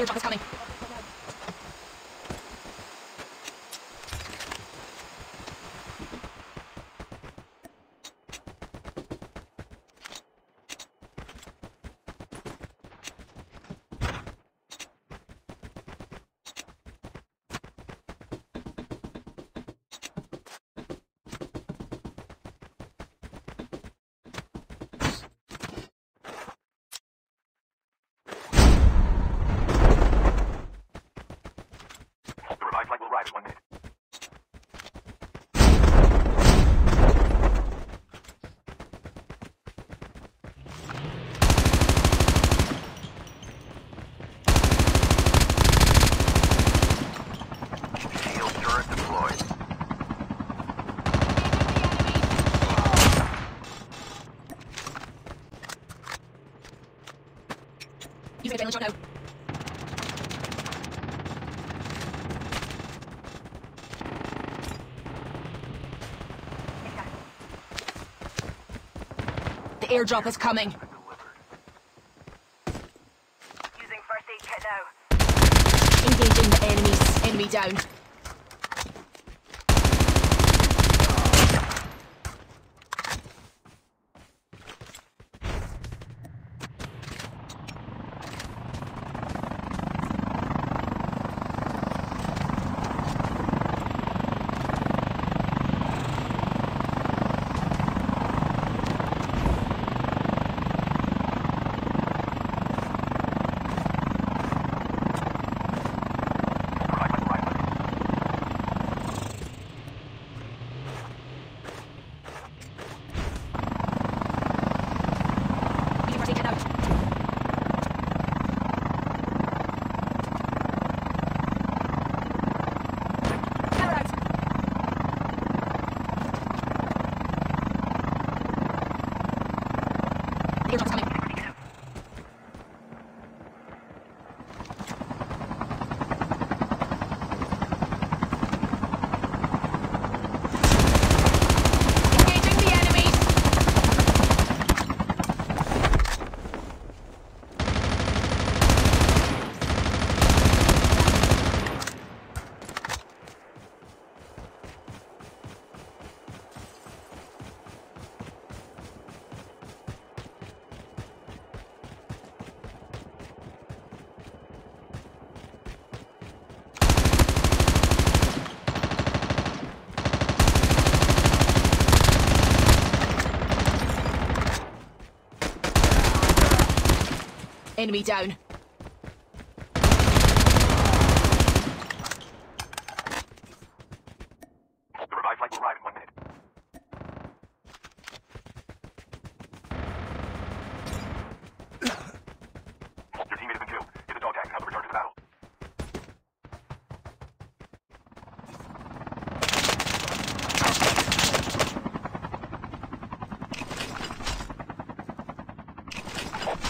Airdrop is coming. Airdrop is coming. Using first aid kit now. Engaging the enemies. Enemy down. The revived flight will arrive. Using first aid kit now. Power out. The airdrop is coming. Engaging the enemies. Enemy down. The revived flight will arrive in one minute. Your teammate has been killed. Get the dog tag and have them return to the battle.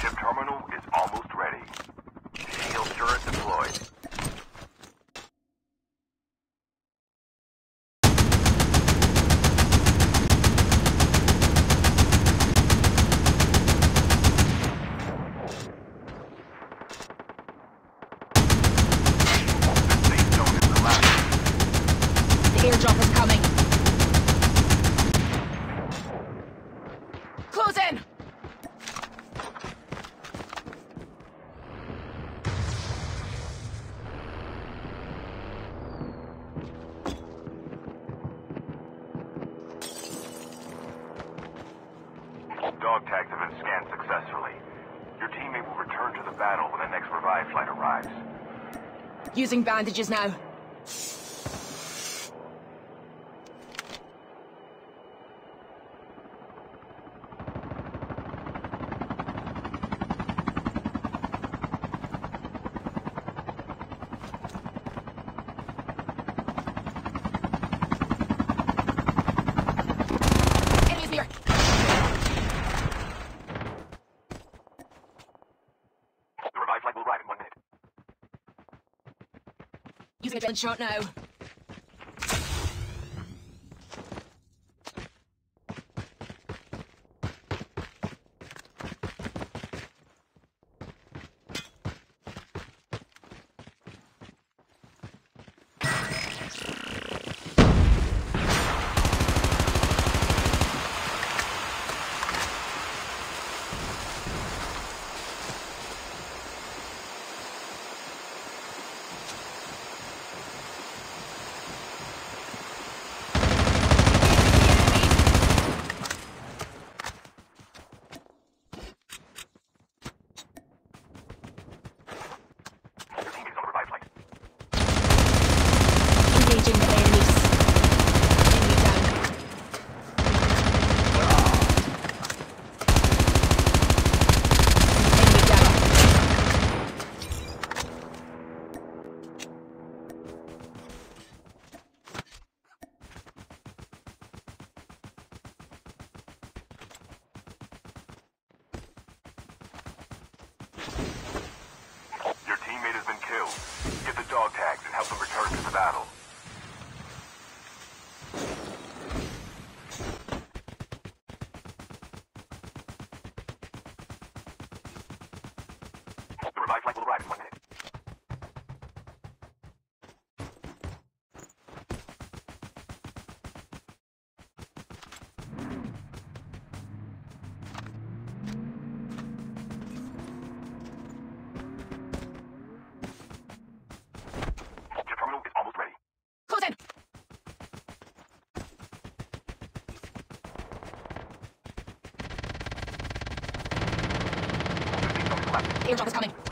Ship terminal is almost ready. Shield turret deployed. The safe zone is collapsing. The airdrop is coming. In. Dog tags have been scanned successfully. Your teammate will return to the battle when the next revived flight arrives. Using bandages now. Enemies near. The revived flight will arrive in one minute. Using adrenaline shot now. Airdrop is coming.